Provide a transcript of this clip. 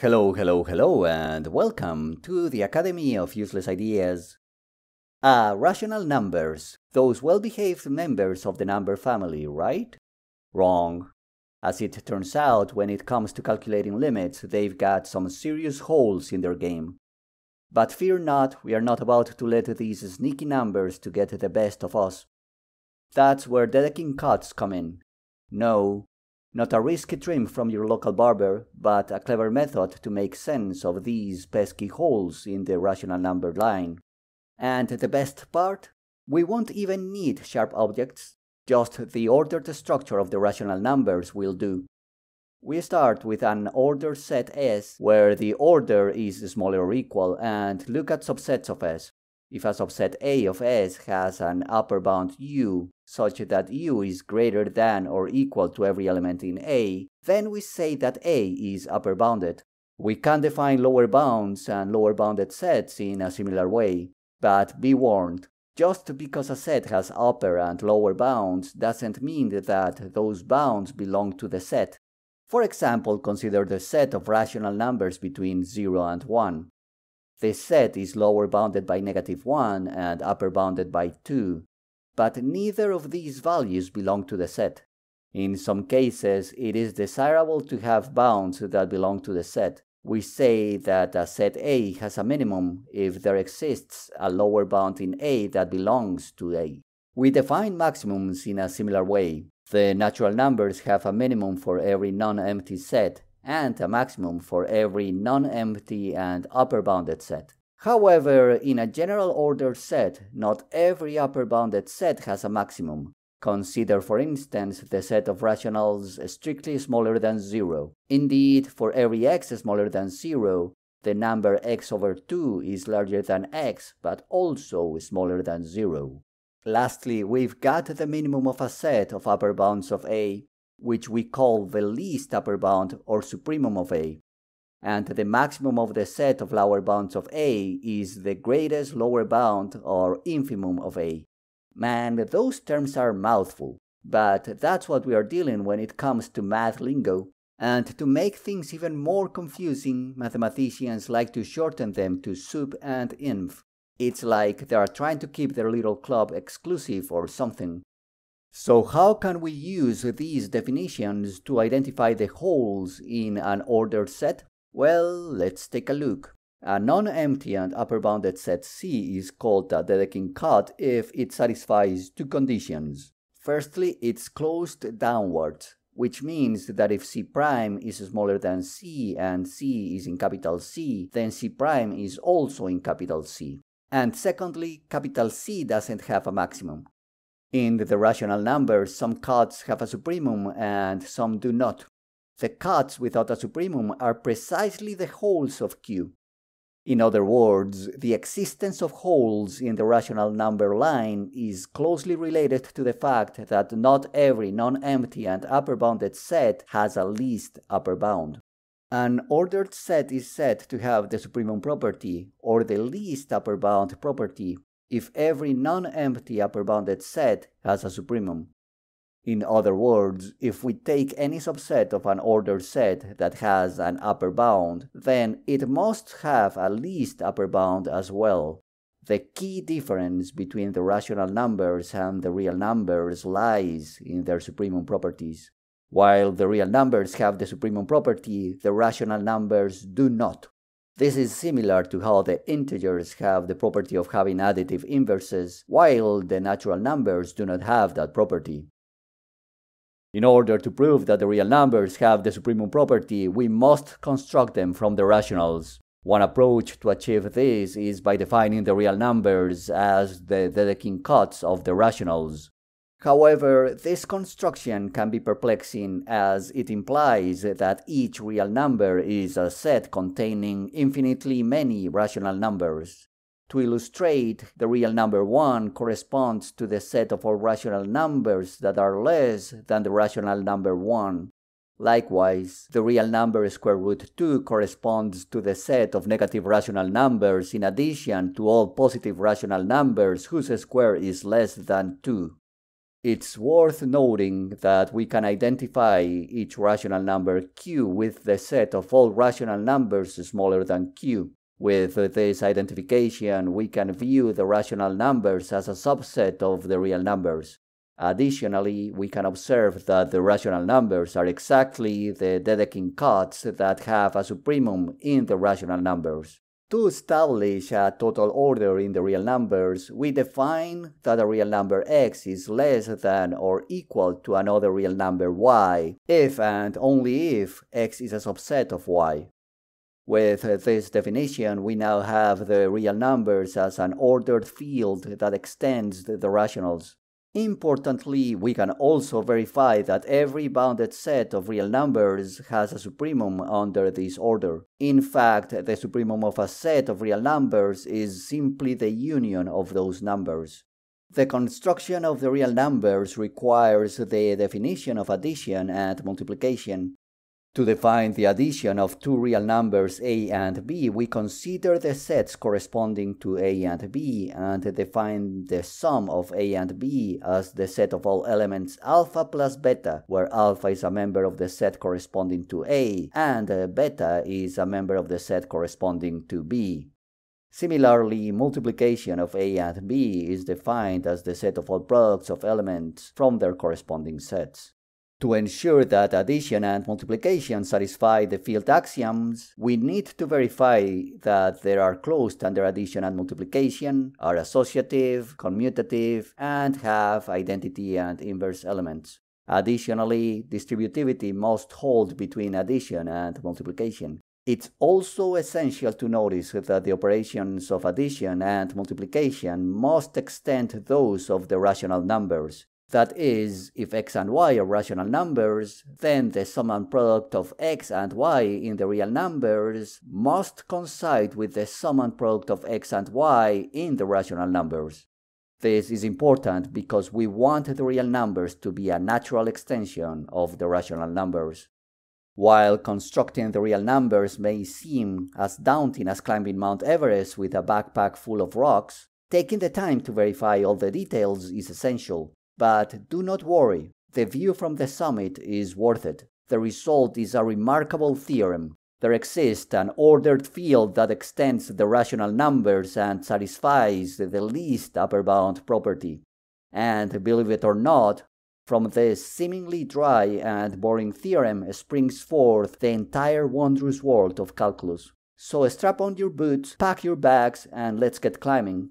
Hello, hello, hello, and welcome to the Academy of Useless Ideas. Ah, rational numbers, those well behaved members of the number family, right? Wrong. As it turns out, when it comes to calculating limits, they've got some serious holes in their game. But fear not, we are not about to let these sneaky numbers to get the best of us. That's where Dedekind cuts come in. No, not a risky trim from your local barber, but a clever method to make sense of these pesky holes in the rational number line. And the best part? We won't even need sharp objects, just the ordered structure of the rational numbers will do. We start with an ordered set S, where the order is smaller or equal, and look at subsets of S. If a subset A of S has an upper bound U, such that U is greater than or equal to every element in A, then we say that A is upper bounded. We can define lower bounds and lower bounded sets in a similar way, but be warned, just because a set has upper and lower bounds doesn't mean that those bounds belong to the set. For example, consider the set of rational numbers between 0 and 1. This set is lower bounded by negative 1 and upper bounded by 2, but neither of these values belong to the set. In some cases, it is desirable to have bounds that belong to the set. We say that a set A has a minimum if there exists a lower bound in A that belongs to A. We define maximums in a similar way. The natural numbers have a minimum for every non-empty set and a maximum for every non-empty and upper bounded set. However, in a general order set, not every upper bounded set has a maximum. Consider, for instance, the set of rationals strictly smaller than 0. Indeed, for every x smaller than 0, the number x over 2 is larger than x, but also smaller than 0. Lastly, we've got the minimum of a set of upper bounds of A which we call the least upper bound or supremum of A, and the maximum of the set of lower bounds of A is the greatest lower bound or infimum of A. Man, those terms are mouthful, but that's what we are dealing when it comes to math lingo. And to make things even more confusing, mathematicians like to shorten them to sup and inf. It's like they are trying to keep their little club exclusive or something. So how can we use these definitions to identify the holes in an ordered set? Well, let's take a look. A non-empty and upper bounded set C is called a Dedekind cut if it satisfies two conditions. Firstly, it's closed downwards, which means that if C prime is smaller than C and C is in capital C, then C prime is also in capital C. And secondly, capital C doesn't have a maximum. In the rational numbers, some cuts have a supremum and some do not. The cuts without a supremum are precisely the holes of Q. In other words, the existence of holes in the rational number line is closely related to the fact that not every non-empty and upper bounded set has a least upper bound. An ordered set is said to have the supremum property, or the least upper bound property, if every non-empty upper bounded set has a supremum. In other words, if we take any subset of an ordered set that has an upper bound, then it must have a least upper bound as well. The key difference between the rational numbers and the real numbers lies in their supremum properties. While the real numbers have the supremum property, the rational numbers do not. This is similar to how the integers have the property of having additive inverses, while the natural numbers do not have that property. In order to prove that the real numbers have the supremum property, we must construct them from the rationals. One approach to achieve this is by defining the real numbers as the Dedekind cuts of the rationals. However, this construction can be perplexing as it implies that each real number is a set containing infinitely many rational numbers. To illustrate, the real number 1 corresponds to the set of all rational numbers that are less than the rational number 1. Likewise, the real number square root 2 corresponds to the set of negative rational numbers in addition to all positive rational numbers whose square is less than 2. It's worth noting that we can identify each rational number q with the set of all rational numbers smaller than q. With this identification, we can view the rational numbers as a subset of the real numbers. Additionally, we can observe that the rational numbers are exactly the Dedekind cuts that have a supremum in the rational numbers. To establish a total order in the real numbers, we define that a real number x is less than or equal to another real number y, if and only if x is a subset of y. With this definition, we now have the real numbers as an ordered field that extends the rationals. Importantly, we can also verify that every bounded set of real numbers has a supremum under this order. In fact, the supremum of a set of real numbers is simply the union of those numbers. The construction of the real numbers requires the definition of addition and multiplication, to define the addition of two real numbers a and b, we consider the sets corresponding to a and b and define the sum of a and b as the set of all elements alpha plus beta, where alpha is a member of the set corresponding to a and beta is a member of the set corresponding to b. Similarly, multiplication of A and B is defined as the set of all products of elements from their corresponding sets. To ensure that addition and multiplication satisfy the field axioms, we need to verify that they are closed under addition and multiplication, are associative, commutative, and have identity and inverse elements. Additionally, distributivity must hold between addition and multiplication. It's also essential to notice that the operations of addition and multiplication must extend those of the rational numbers, that is, if x and y are rational numbers, then the sum and product of x and y in the real numbers must coincide with the sum and product of x and y in the rational numbers. This is important because we want the real numbers to be a natural extension of the rational numbers. While constructing the real numbers may seem as daunting as climbing Mount Everest with a backpack full of rocks, taking the time to verify all the details is essential. But do not worry, the view from the summit is worth it. The result is a remarkable theorem. There exists an ordered field that extends the rational numbers and satisfies the least upper bound property. And believe it or not, from this seemingly dry and boring theorem springs forth the entire wondrous world of calculus. So strap on your boots, pack your bags, and let's get climbing.